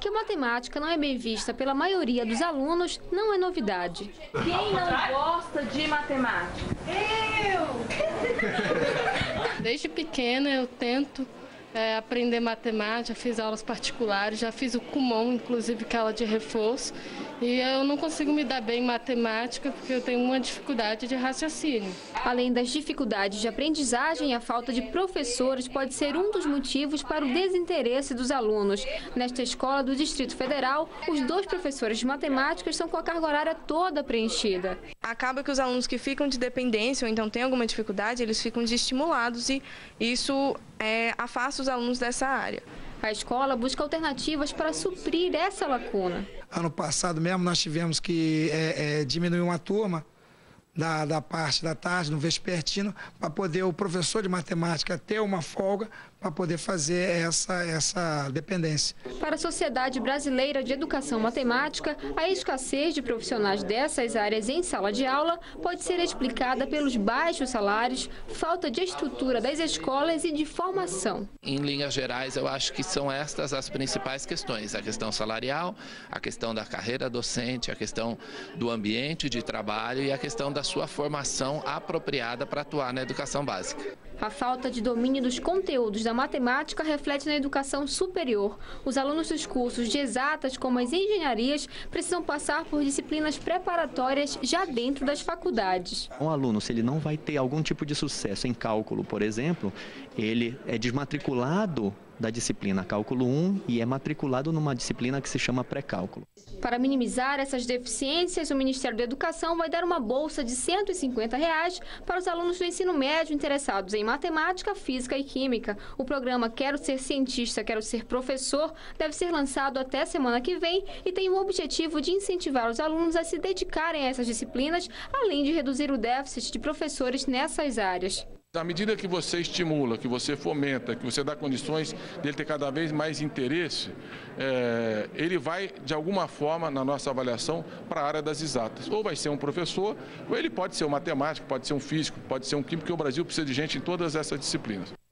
que a matemática não é bem vista pela maioria dos alunos não é novidade. Quem não gosta de matemática? Desde pequena eu tento é, aprender matemática, fiz aulas particulares, já fiz o Kumon, inclusive que é aula de reforço, e eu não consigo me dar bem em matemática porque eu tenho uma dificuldade de raciocínio. Além das dificuldades de aprendizagem, a falta de professores pode ser um dos motivos para o desinteresse dos alunos. Nesta escola do Distrito Federal, os dois professores de matemática estão com a carga horária toda preenchida. Acaba que os alunos que ficam de dependência ou então têm alguma dificuldade, eles ficam desestimulados e isso é, afasta os alunos dessa área. A escola busca alternativas para suprir essa lacuna. Ano passado mesmo nós tivemos que é, é, diminuir uma turma da, da parte da tarde, no vespertino, para poder o professor de matemática ter uma folga para poder fazer essa, essa dependência. Para a Sociedade Brasileira de Educação Matemática, a escassez de profissionais dessas áreas em sala de aula pode ser explicada pelos baixos salários, falta de estrutura das escolas e de formação. Em linhas gerais, eu acho que são estas as principais questões: a questão salarial, a questão da carreira docente, a questão do ambiente de trabalho e a questão da sua formação apropriada para atuar na educação básica. A falta de domínio dos conteúdos da matemática reflete na educação superior. Os alunos dos cursos de exatas, como as engenharias, precisam passar por disciplinas preparatórias já dentro das faculdades. Um aluno, se ele não vai ter algum tipo de sucesso em cálculo, por exemplo, ele é desmatriculado da disciplina Cálculo 1 e é matriculado numa disciplina que se chama Pré-Cálculo. Para minimizar essas deficiências, o Ministério da Educação vai dar uma bolsa de 150 reais para os alunos do ensino médio interessados em matemática, física e química. O programa Quero Ser Cientista, Quero Ser Professor deve ser lançado até semana que vem e tem o objetivo de incentivar os alunos a se dedicarem a essas disciplinas, além de reduzir o déficit de professores nessas áreas. À medida que você estimula, que você fomenta, que você dá condições dele ter cada vez mais interesse, é, ele vai, de alguma forma, na nossa avaliação, para a área das exatas. Ou vai ser um professor, ou ele pode ser um matemático, pode ser um físico, pode ser um químico, porque o Brasil precisa de gente em todas essas disciplinas.